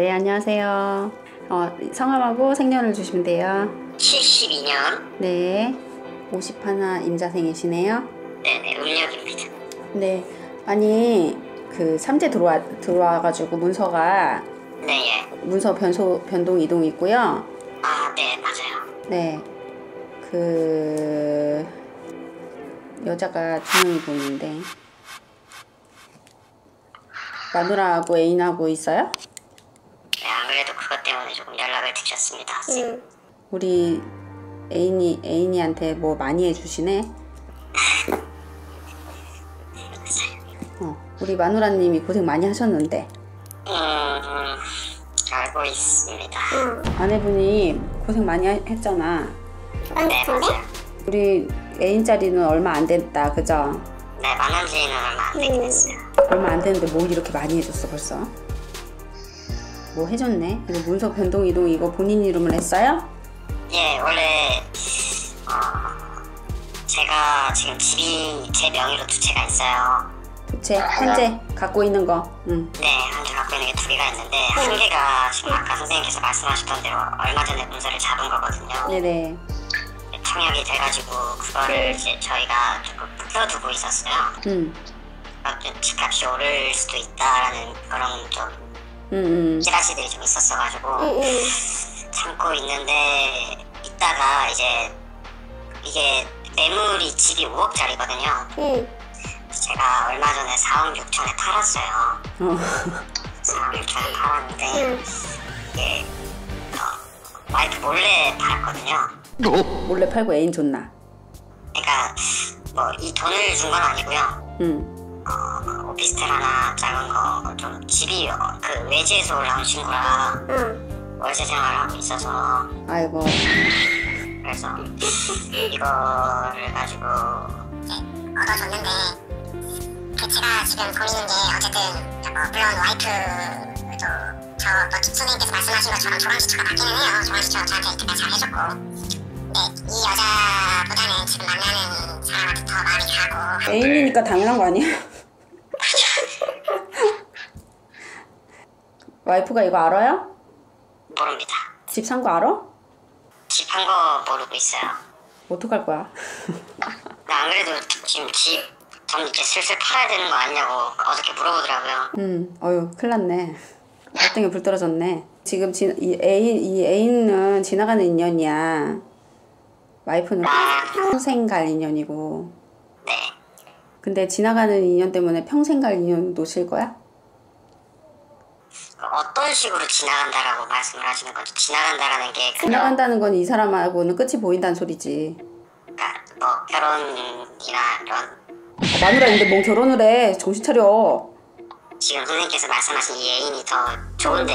네, 안녕하세요. 어, 성함하고 생년을 주시면 돼요. 72년 네. 51 임자생이시네요. 네네 음력입니다. 네. 아니, 그 삼재 들어와, 들어와가지고 문서가 네 예. 문서 변소, 변동 이동 있고요. 아 네 맞아요. 네. 그, 여자가 두 명이 보이는데. 마누라하고 애인하고 있어요? 네, 안 그래도 그것 때문에 조금 연락을 드렸습니다. 지금 우리 애인이, 애인이한테 뭐 많이 해주시네? 어, 우리 마누라님이 고생 많이 하셨는데. 음, 알고 있습니다. 아내분이 고생 많이 하- 했잖아. 네 맞아요. 우리 애인짜리는 얼마 안 됐다, 그죠? 네 만난 지는 얼마 안 되긴 했어요. 얼마 안 됐는데 뭘 이렇게 많이 해줬어, 벌써? 뭐 해줬네? 이거 문서 변동 이동 이거 본인 이름을 했어요? 예 원래 어, 제가 지금 집이 제 명의로 두 채가 있어요. 도체 현재 갖고 있는 거. 응. 네, 현재 갖고 있는 게 두 개가 있는데 한 개가 지금 아까 선생님께서 말씀하셨던 대로 얼마 전에 문서를 잡은 거거든요. 네네. 청약이 돼가지고 그거를 이제 저희가 조금 묵혀두고 있었어요. 응. 어떤 집값이 오를 수도 있다라는 그런 좀 응, 응. 찌라시들이 좀 있었어가지고 참고 있는데 있다가 이제 이게 매물이 집이 5억짜리거든요. 제가 얼마 전에 4억 6천에 팔았어요. 어. 4억 6천에 팔았는데 이게 어, 와이프 몰래 팔았거든요. 몰래 팔고 애인 줬나? 그러니까 뭐 이 돈을 준 건 아니고요. 응. 어, 그 오피스텔 하나 작은 거 좀 집이 어, 그 외지에서 올라온 친구라 월세 생활을 하고 있어서. 아이고. 그래서 이거를 가지고 얻어줬는데 그 제가 지금 보이는 게 어쨌든 뭐 물론 와이프도 저뭐 선생님께서 말씀하신 것처럼 조랑지처가 맞기는 해요. 조랑지처 저한테 이때까지 잘 해줬고. 근데 이 여자보다는 지금 만나는 사람한테 더 마음이 가고. 애인이니까 당연한 거 아니야? 와이프가 이거 알아요? 모릅니다 집 산 거 알아? 집한거 모르고 있어요 어떡할 거야? 근데 안 그래도 지금 집좀 이제 슬슬 팔아야 되는 거 아니냐고 어저께 물어보더라고요 응. 어휴, 큰일 났네. 발등에 불 떨어졌네. 지금 지, 이 애인, 이 애인은 지나가는 인연이야. 와이프는 평생 갈 인연이고. 네 근데 지나가는 인연 때문에 평생 갈 인연 놓칠 거야? 어떤 식으로 지나간다라고 말씀을 하시는 건지 지나간다라는 게 그냥 지나간다는 건 이 사람하고는 끝이 보인다는 소리지. 그러니까 뭐 결혼이나 이런 아, 마누라인데 뭔 결혼을 해. 정신 차려. 지금 선생님께서 말씀하신 이 애인이 더 좋은데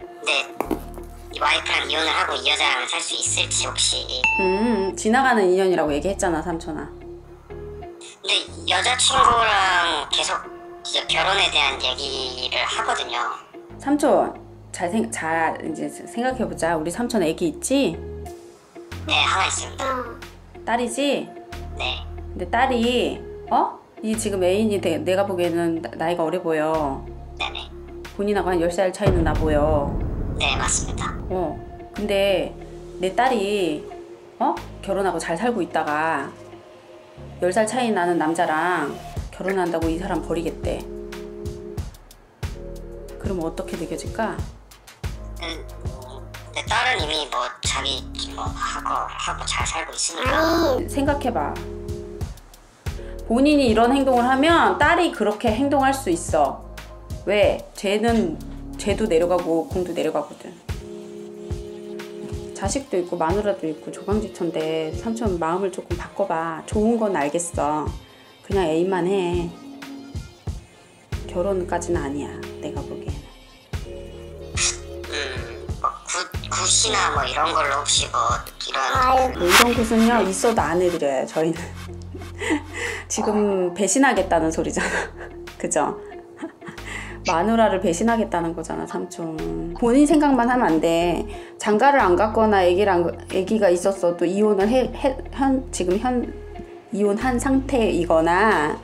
근데 이 와이프랑 이혼을 하고 이 여자랑 살 수 있을지 혹시 음, 지나가는 인연이라고 얘기했잖아, 삼촌아. 근데 이 여자친구랑 계속 이제 결혼에 대한 얘기를 하거든요 삼촌, 잘 생, 잘 이제 생각해보자. 우리 삼촌 애기 있지? 네 하나 있습니다 딸이지? 네 근데 딸이 어? 이 지금 애인이 되- 내가 보기에는 나- 나이가 어려 보여. 네네 본인하고 한 10살 차이는 나 보여. 네 맞습니다 어. 근데 내 딸이 어? 결혼하고 잘 살고 있다가 10살 차이 나는 남자랑 결혼한다고 이 사람 버리겠대. 그럼 어떻게 느껴질까? 내 딸은 이미 뭐 자기 뭐 하고 하고 잘 살고 있으니까 생각해봐. 본인이 이런 행동을 하면 딸이 그렇게 행동할 수 있어. 왜? 쟤는 쟤도 내려가고 공도 내려가거든. 자식도 있고 마누라도 있고 조강지천데 삼촌 마음을 조금 바꿔봐. 좋은 건 알겠어. 그냥 애인만 해. 결혼까지는 아니야. 내가 보기에는. 뭐 굿, 굿이나 뭐 이런 걸로 혹시 뭐 이런 뭐 이런 곳은요 있어도 안 해드려요 저희는 지금 배신하겠다는 소리잖아 그죠 마누라를 배신하겠다는 거잖아 삼촌 본인 생각만 하면 안 돼 장가를 안 갔거나 안, 아기가 있었어도 이혼을 해, 해- 현, 지금 현 이혼한 상태이거나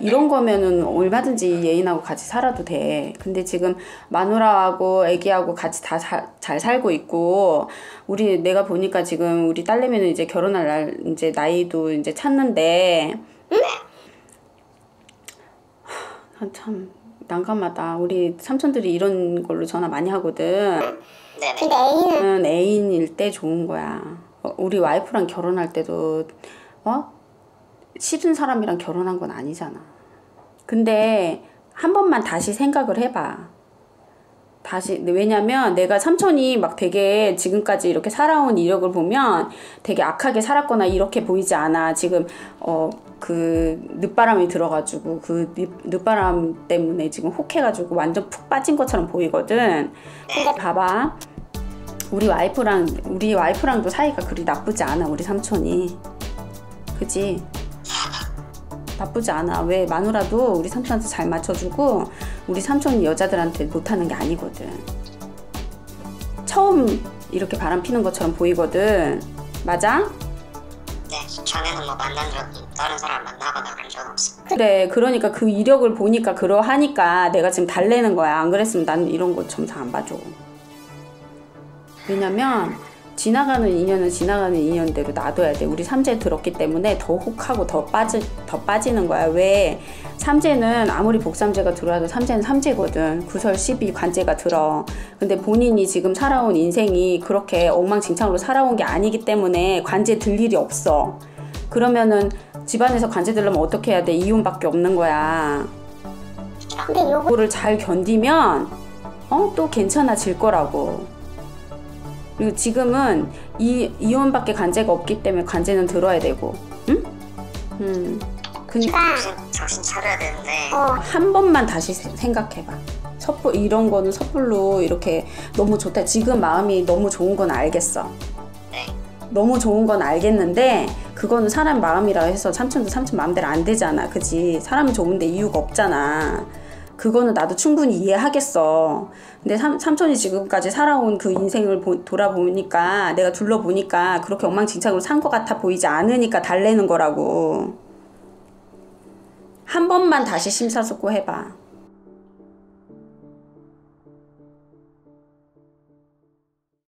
이런 거면은 얼마든지 예인하고 같이 살아도 돼. 근데 지금 마누라하고 애기하고 같이 다 잘 살고 있고 우리 내가 보니까 지금 우리 딸내미는 이제 결혼할 날 이제 나이도 이제 찼는데 하, 참 난감하다. 우리 삼촌들이 이런 걸로 전화 많이 하거든. 네네. 근데 는 애인일 때 좋은 거야. 어, 우리 와이프랑 결혼할 때도 어 싫은 사람이랑 결혼한 건 아니잖아. 근데 한 번만 다시 생각을 해봐. 다시 왜냐면 내가 삼촌이 막 되게 지금까지 이렇게 살아온 이력을 보면 되게 악하게 살았거나 이렇게 보이지 않아. 지금 어 그 늦바람이 들어가지고 그 늦- 늦바람 때문에 지금 혹해가지고 완전 푹 빠진 것처럼 보이거든. 봐봐. 우리 와이프랑 우리 와이프랑도 사이가 그리 나쁘지 않아 우리 삼촌이. 그지 나쁘지 않아. 왜 마누라도 우리 삼촌한테 잘 맞춰주고 우리 삼촌이 여자들한테 못하는 게 아니거든. 처음 이렇게 바람 피는 것처럼 보이거든. 맞아? 네. 전에는 뭐 만난 적이 다른 사람 만나거나 그런 적 없어요. 그래. 그러니까 그 이력을 보니까 그러하니까 내가 지금 달래는 거야. 안 그랬으면 나는 이런 거 점사 안 봐줘. 왜냐면 지나가는 인연은 지나가는 인연대로 놔둬야 돼. 우리 삼재 들었기 때문에 더 혹하고 더 빠지 더 빠지는 거야. 왜? 삼재는 아무리 복삼재가 들어와도 삼재는 삼재거든. 구설 12 관재가 들어. 근데 본인이 지금 살아온 인생이 그렇게 엉망진창으로 살아온 게 아니기 때문에 관재 들 일이 없어. 그러면은 집안에서 관재 들려면 어떻게 해야 돼? 이혼밖에 없는 거야. 근데 요거 그거를 잘 견디면 어 또 괜찮아질 거라고. 그리고 지금은 이 이혼밖에 관제가 없기 때문에 관제는 들어야 되고, 응? 음. 그니까 정신, 정신 차려야 되는데 어 한 번만 다시 세- 생각해봐. 섣불 이런 거는 섣불로 이렇게 너무 좋다. 지금 마음이 너무 좋은 건 알겠어. 네. 너무 좋은 건 알겠는데 그거는 사람 마음이라 해서 삼촌도 삼촌 마음대로 안 되잖아. 그지? 사람이 좋은데 이유가 없잖아. 그거는 나도 충분히 이해하겠어. 근데 삼, 삼촌이 지금까지 살아온 그 인생을 보- 돌아보니까 내가 둘러보니까 그렇게 엉망진창으로 산 것 같아 보이지 않으니까 달래는 거라고. 한 번만 다시 심사숙고해봐.